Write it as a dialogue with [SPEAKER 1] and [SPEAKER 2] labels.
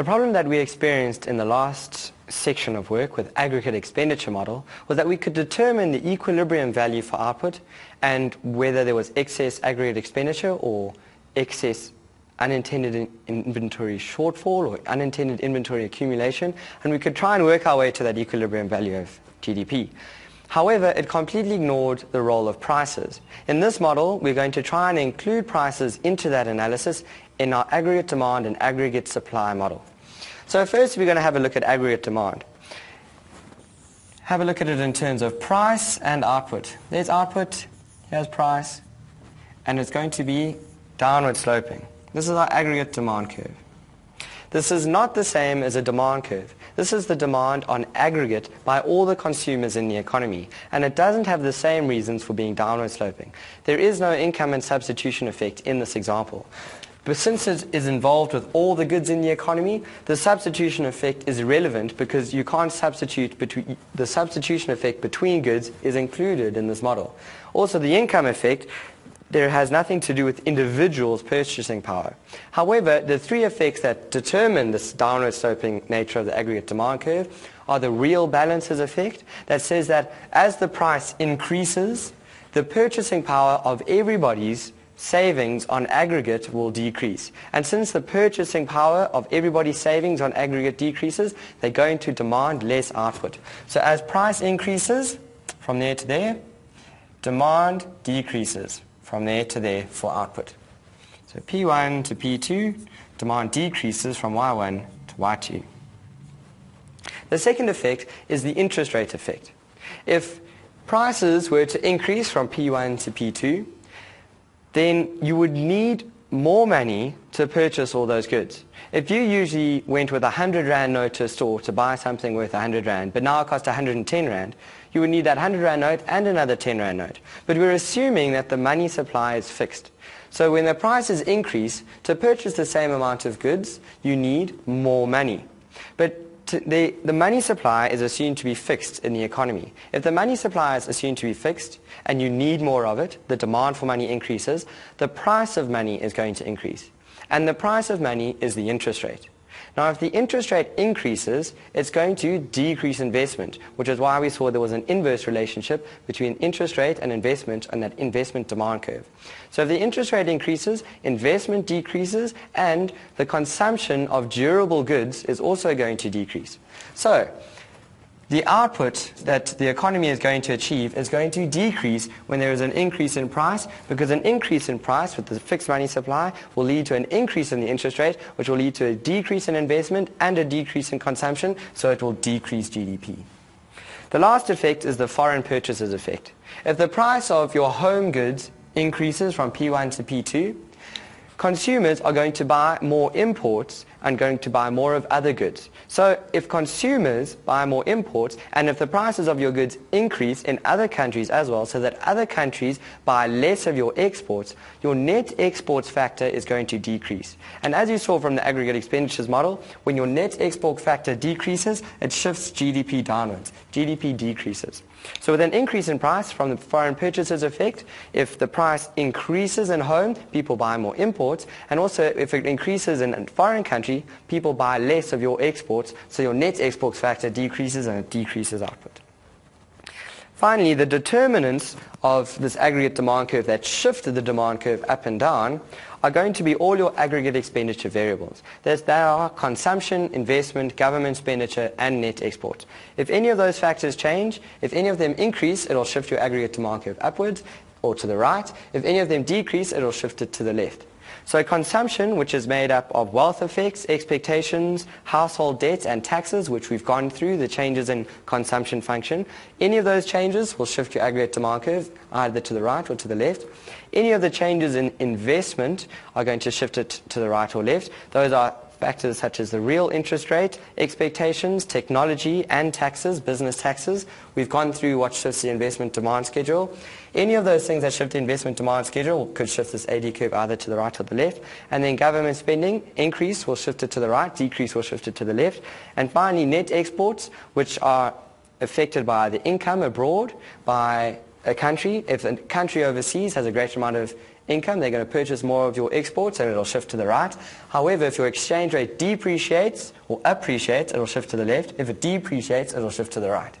[SPEAKER 1] The problem that we experienced in the last section of work with aggregate expenditure model was that we could determine the equilibrium value for output and whether there was excess aggregate expenditure or excess unintended inventory shortfall or unintended inventory accumulation and we could try and work our way to that equilibrium value of GDP. However, it completely ignored the role of prices. In this model, we're going to try and include prices into that analysis in our aggregate demand and aggregate supply model. So first we're going to have a look at aggregate demand. Have a look at it in terms of price and output. There's output, here's price, and it's going to be downward sloping. This is our aggregate demand curve. This is not the same as a demand curve. This is the demand on aggregate by all the consumers in the economy, and it doesn't have the same reasons for being downward sloping. There is no income and substitution effect in this example. But since it is involved with all the goods in the economy, the substitution effect is irrelevant because you can't substitute between, the substitution effect between goods is included in this model. Also, the income effect there has nothing to do with individuals' purchasing power. However, the three effects that determine this downward sloping nature of the aggregate demand curve are the real balances effect that says that as the price increases, the purchasing power of everybody's savings on aggregate will decrease. And since the purchasing power of everybody's savings on aggregate decreases, they're going to demand less output. So as price increases from there to there, demand decreases from there to there for output. So P1 to P2, demand decreases from Y1 to Y2. The second effect is the interest rate effect. If prices were to increase from P1 to P2, then you would need more money to purchase all those goods. If you usually went with a 100 Rand note to a store to buy something worth 100 Rand, but now it costs 110 Rand, you would need that 100 Rand note and another 10 Rand note. But we're assuming that the money supply is fixed. So when the prices increase, to purchase the same amount of goods, you need more money. But the, the money supply is assumed to be fixed in the economy. If the money supply is assumed to be fixed and you need more of it, the demand for money increases, the price of money is going to increase. And the price of money is the interest rate. Now, if the interest rate increases, it's going to decrease investment, which is why we saw there was an inverse relationship between interest rate and investment on that investment demand curve. So if the interest rate increases, investment decreases, and the consumption of durable goods is also going to decrease. So the output that the economy is going to achieve is going to decrease when there is an increase in price because an increase in price with the fixed money supply will lead to an increase in the interest rate which will lead to a decrease in investment and a decrease in consumption so it will decrease GDP. The last effect is the foreign purchases effect. If the price of your home goods increases from P1 to P2, consumers are going to buy more imports and going to buy more of other goods. So if consumers buy more imports and if the prices of your goods increase in other countries as well so that other countries buy less of your exports, your net exports factor is going to decrease. And as you saw from the aggregate expenditures model, when your net export factor decreases, it shifts GDP downwards. GDP decreases. So with an increase in price from the foreign purchases effect, if the price increases in home, people buy more imports. And also if it increases in a foreign country, people buy less of your exports. So your net exports factor decreases and it decreases output. Finally, the determinants of this aggregate demand curve that shifted the demand curve up and down are going to be all your aggregate expenditure variables. There's, there are consumption, investment, government expenditure, and net exports. If any of those factors change, if any of them increase, it'll shift your aggregate demand curve upwards or to the right. If any of them decrease, it'll shift it to the left. So consumption, which is made up of wealth effects, expectations, household debts, and taxes, which we've gone through, the changes in consumption function, any of those changes will shift your aggregate demand curve either to the right or to the left. Any of the changes in investment are going to shift it to the right or left. Those are factors such as the real interest rate, expectations, technology, and taxes, business taxes. We've gone through what shifts the investment demand schedule. Any of those things that shift the investment demand schedule could shift this AD curve either to the right or the left. And then government spending, increase will shift it to the right, decrease will shift it to the left. And finally, net exports, which are affected by the income abroad, by a country. If a country overseas has a greater amount of income, they're going to purchase more of your exports and it'll shift to the right. However, if your exchange rate depreciates or appreciates, it'll shift to the left. If it depreciates, it'll shift to the right.